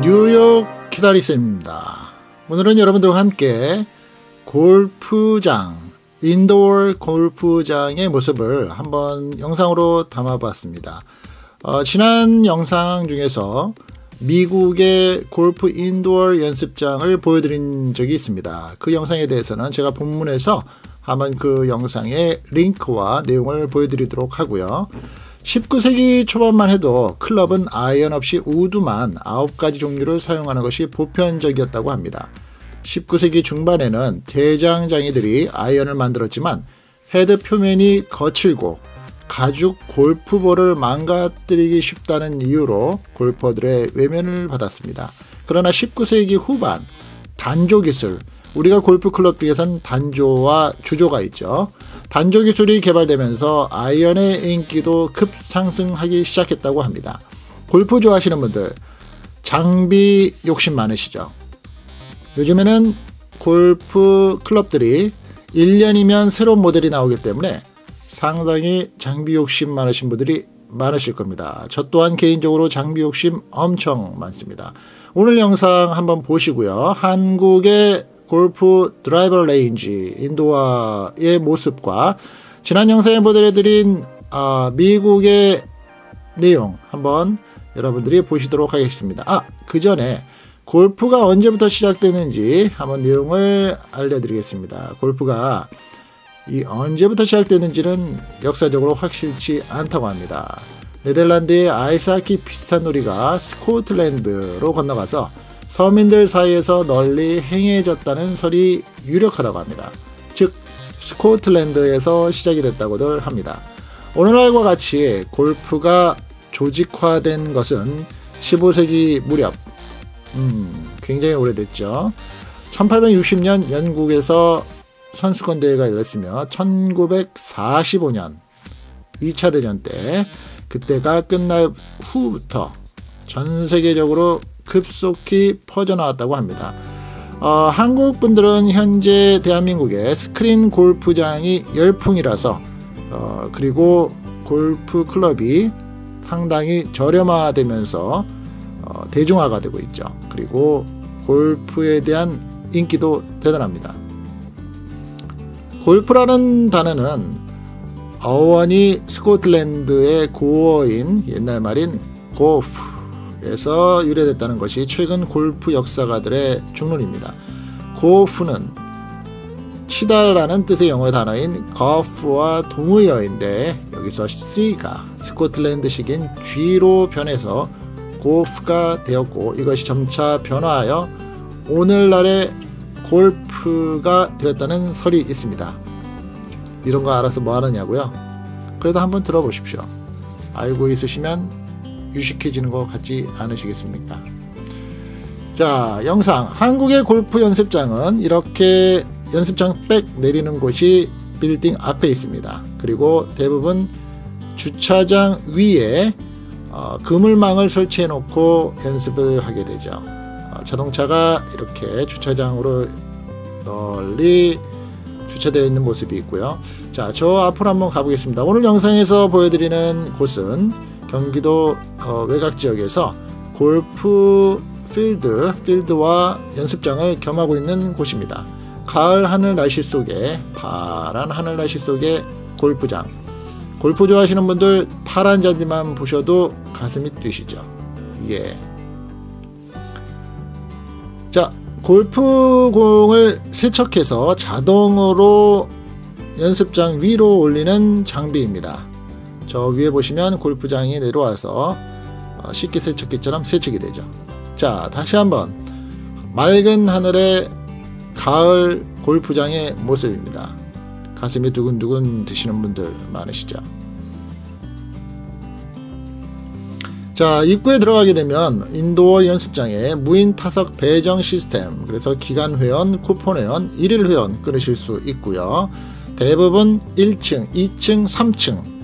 뉴욕 키다리스입니다. 오늘은 여러분들과 함께 골프장, indoor 골프장의 모습을 한번 영상으로 담아봤습니다. 어, 지난 영상 중에서 미국의 골프 indoor 연습장을 보여드린 적이 있습니다. 그 영상에 대해서는 제가 본문에서 한번 그 영상의 링크와 내용을 보여드리도록 하고요. 19세기 초반만 해도 클럽은 아이언 없이 우드만 9가지 종류를 사용하는 것이 보편적이었다고 합니다. 19세기 중반에는 대장장이들이 아이언을 만들었지만 헤드 표면이 거칠고 가죽 골프볼을 망가뜨리기 쉽다는 이유로 골퍼들의 외면을 받았습니다. 그러나 19세기 후반 단조 기술, 우리가 골프 클럽 중에선 단조와 주조가 있죠. 단조 기술이 개발되면서 아이언의 인기도 급상승하기 시작했다고 합니다. 골프 좋아하시는 분들 장비 욕심 많으시죠? 요즘에는 골프 클럽들이 1년이면 새로운 모델이 나오기 때문에 상당히 장비 욕심 많으신 분들이 많으실 겁니다. 저 또한 개인적으로 장비 욕심 엄청 많습니다. 오늘 영상 한번 보시고요. 한국의 골프 driver range indoor의 모습과 지난 영상에 보여드린 아, 미국의 내용 한번 여러분들이 보시도록 하겠습니다. 아, 그 전에 골프가 언제부터 시작되는지 한번 내용을 알려드리겠습니다. 골프가 이 언제부터 시작되는지는 역사적으로 확실치 않다고 합니다. 네덜란드의 아이스하키 비슷한 놀이가 스코틀랜드로 건너가서 서민들 사이에서 널리 행해졌다는 설이 유력하다고 합니다. 즉 스코틀랜드에서 시작이 됐다고들 합니다. 오늘날과 같이 골프가 조직화된 것은 15세기 무렵 음, 굉장히 오래됐죠. 1860년 영국에서 선수권 대회가 열렸으며 1945년 2차 대전 때 그때가 끝날 후부터 전 세계적으로 급속히 퍼져나왔다고 합니다. 어, 한국 분들은 현재 대한민국에 스크린 골프장이 열풍이라서 어, 그리고 골프 클럽이 상당히 저렴화되면서 어, 대중화가 되고 있죠. 그리고 골프에 대한 인기도 대단합니다. 골프라는 단어는 어원이 스코틀랜드의 고어인 옛날 말인 고프 에서 유래됐다는 것이 최근 골프 역사가들의 중론입니다. 고프는 치다라는 뜻의 영어 단어인 거프와 동의어인데 여기서 C가 스코틀랜드식인 G로 변해서 고프가 되었고 이것이 점차 변화하여 오늘날의 골프가 되었다는 설이 있습니다. 이런 거 알아서 뭐 하느냐고요? 그래도 한번 들어보십시오. 알고 있으시면 유식해지는 것 같지 않으시겠습니까? 자, 영상. 한국의 골프 연습장은 이렇게 연습장 백 내리는 곳이 빌딩 앞에 있습니다. 그리고 대부분 주차장 위에 어, 그물망을 설치해 놓고 연습을 하게 되죠. 어, 자동차가 이렇게 주차장으로 널리 주차되어 있는 모습이 있고요. 자, 저 앞으로 한번 가보겠습니다. 오늘 영상에서 보여드리는 곳은 경기도 어, 외곽 지역에서 골프 필드, 필드와 연습장을 겸하고 있는 곳입니다. 가을 하늘 날씨 속에 파란 하늘 날씨 속에 골프장. 골프 좋아하시는 분들 파란 잔디만 보셔도 가슴이 뛰시죠. 예. 자, 골프공을 세척해서 자동으로 연습장 위로 올리는 장비입니다. 저 위에 보시면 골프장이 내려와서 어, 식기 세척기처럼 세척이 되죠. 자, 다시 한번 맑은 하늘의 가을 골프장의 모습입니다. 가슴이 두근두근 드시는 분들 많으시죠? 자 입구에 들어가게 되면 인도어 연습장에 무인 타석 배정 시스템 그래서 기간 회원, 쿠폰 회원, 일일 회원 끊으실 수 있고요. 대부분 1층, 2층, 3층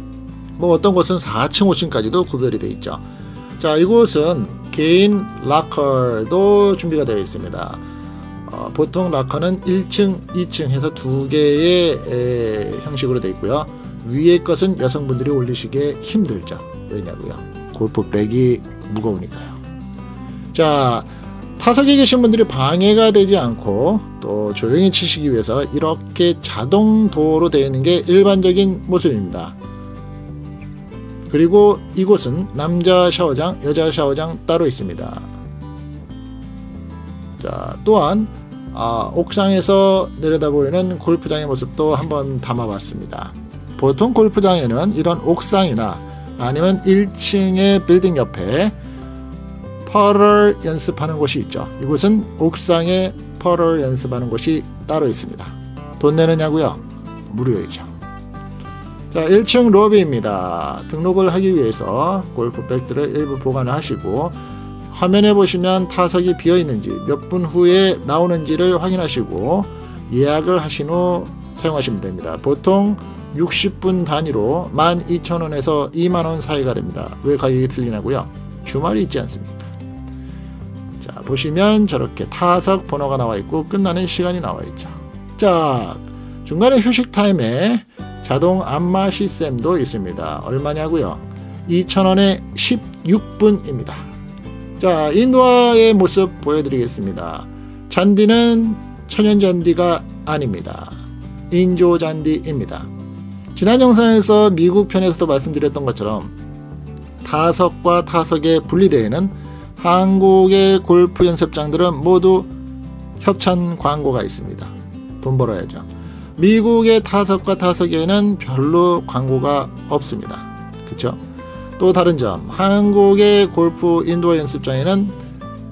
뭐 어떤 곳은 4층, 5층까지도 구별이 되어 있죠. 자 이곳은 개인 락커도 준비가 되어 있습니다. 어, 보통 락커는 1층, 2층 해서 두 개의 에, 형식으로 되어 있고요. 위에 것은 여성분들이 올리시기에 힘들죠. 왜냐고요? 골프백이 무거우니까요. 자 타석에 계신 분들이 방해가 되지 않고 또 조용히 치시기 위해서 이렇게 자동 도어로 되어 있는 게 일반적인 모습입니다. 그리고 이곳은 남자 샤워장, 여자 샤워장 따로 있습니다. 자, 또한 아, 옥상에서 내려다보이는 골프장의 모습도 한번 담아봤습니다. 보통 골프장에는 이런 옥상이나 아니면 1층의 빌딩 옆에 퍼트를 연습하는 곳이 있죠. 이곳은 옥상에 퍼트를 연습하는 곳이 따로 있습니다. 돈 내느냐고요? 무료이죠. 자, 1층 로비입니다. 등록을 하기 위해서 골프백들을 일부 보관을 하시고 화면에 보시면 타석이 비어 있는지 몇 분 후에 나오는지를 확인하시고 예약을 하신 후 사용하시면 됩니다. 보통 60분 단위로 12,000원에서 2만원 사이가 됩니다. 왜 가격이 틀리냐고요? 주말이 있지 않습니까? 자 보시면 저렇게 타석 번호가 나와 있고 끝나는 시간이 나와 있죠. 자 중간에 휴식 타임에 자동 안마 시스템도 있습니다. 얼마냐고요? 2,000원에 16분입니다. 자 인도화의 모습 보여드리겠습니다. 잔디는 천연잔디가 아닙니다. 인조잔디입니다. 지난 영상에서 미국 편에서도 말씀드렸던 것처럼 타석과 타석의 분리대에는 한국의 골프 연습장들은 모두 협찬 광고가 있습니다. 돈 벌어야죠. 미국의 타석과 타석에는 별로 광고가 없습니다. 그쵸? 또 다른 점, 한국의 골프 인도어 연습장에는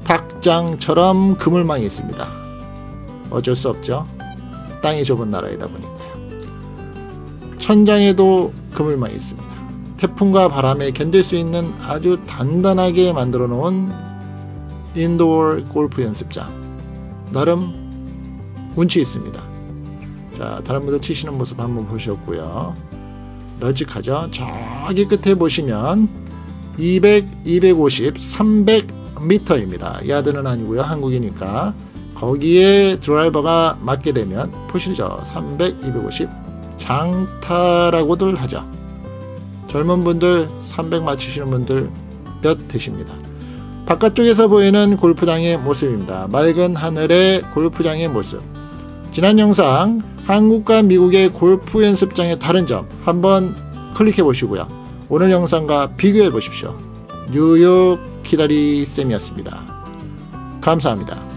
닭장처럼 그물망이 있습니다. 어쩔 수 없죠. 땅이 좁은 나라이다 보니까요. 천장에도 그물망이 있습니다. 태풍과 바람에 견딜 수 있는 아주 단단하게 만들어 놓은 인도어 골프 연습장 나름 운치 있습니다 자 다른 분들 치시는 모습 한번 보셨고요. 널찍하죠? 저기 끝에 보시면 200, 250, 300m입니다. 야드는 아니고요. 한국이니까. 거기에 드라이버가 맞게 되면 보시죠. 300, 250 장타라고들 하죠. 젊은 분들 300 맞추시는 분들 몇 되십니다. 바깥쪽에서 보이는 골프장의 모습입니다. 맑은 하늘의 골프장의 모습. 지난 영상 한국과 미국의 골프 연습장의 다른 점 한번 클릭해 보시고요. 오늘 영상과 비교해 보십시오. 뉴욕 기다리 쌤이었습니다. 감사합니다.